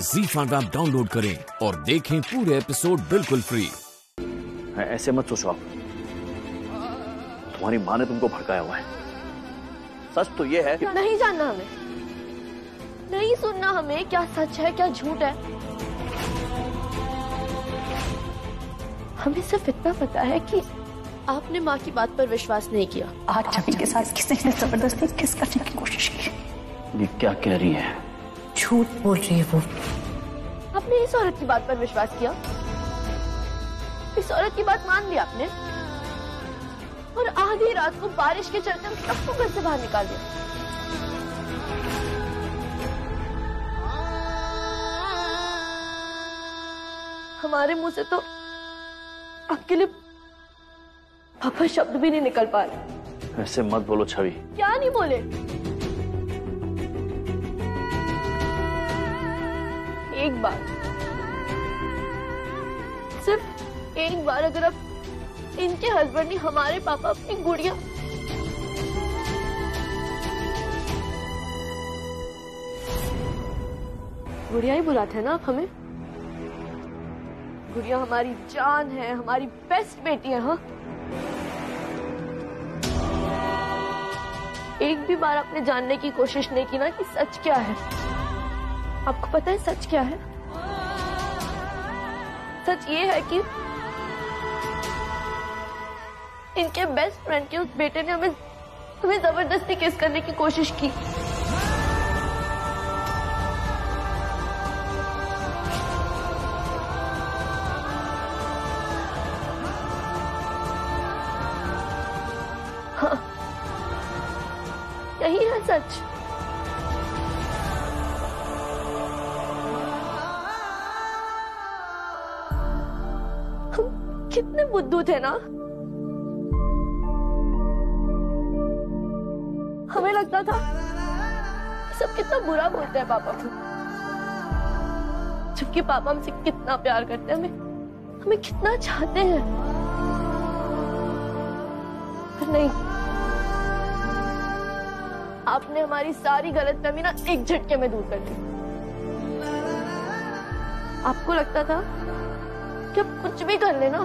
जी five app download करें और देखें पूरे एपिसोड बिल्कुल फ्री। है, ऐसे मत सोचो आप। तुम्हारी माँ ने तुमको भड़काया हुआ है। सच तो ये है कि नहीं जानना हमें। नहीं सुनना हमें क्या सच है क्या झूठ है। हमें सिर्फ़ इतना पता है कि आपने माँ की बात पर विश्वास नहीं किया। आज छवि के साथ किसी ने ज़बरदस्ती किस करने की कोशिश की? ये क्या कह रही है? झूठ बोल रही है वो। आपने इस औरत की बात पर विश्वास किया? इस औरत की बात मान ली आपने? और आधी रात को बारिश के चलते हम सबको घर से बाहर निकाल दिया। हमारे मुँह से तो आपके लिए पापा शब्द भी नहीं निकल पा रहे। ऐसे मत बोलो छवि। क्या नहीं बोले? एक बार। सिर्फ़ एक बार अगर आप इनके हस्बैंड ने हमारे पापा अपनी गुड़िया गुड़िया ही बुलाते हैं ना आप हमें? गुड़िया हमारी जान है, हमारी बेस्ट बेटी है हाँ? एक भी बार आपने जानने की कोशिश नहीं की ना कि सच क्या है। आपको पता है सच क्या है? सच ये है कि इनके बेस्ट फ्रेंड के उस बेटे ने हमें हमें ज़बरदस्ती किस करने की कोशिश की। हाँ। यही है सच। कितने बुद्धू थे ना, हमें लगता था सब कितना बुरा बोलते हैं पापा। को जबकि पापा हमसे कितना प्यार करते हैं, हमें हमें कितना चाहते हैं। पर नहीं, आपने हमारी सारी गलतफहमी ना एक झटके में दूर कर दी। आपको लगता था कि आप कुछ भी कर लेना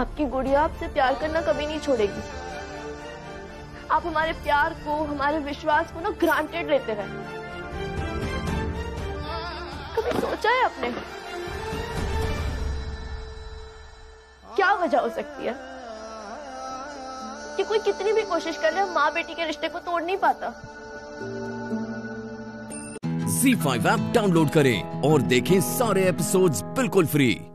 आपकी गुड़िया आपसे प्यार करना कभी नहीं छोड़ेगी। आप हमारे प्यार को, हमारे विश्वास को ना ग्रांटेड लेते हैं। कभी सोचा है आपने? क्या वजह हो सकती है? कि कोई कितनी भी कोशिश कर ले, माँ बेटी के रिश्ते को तोड़ नहीं पाता। जी फाइव ऐप डाउनलोड करें और देखें सारे एपिसोड्स बिल्कुल फ्री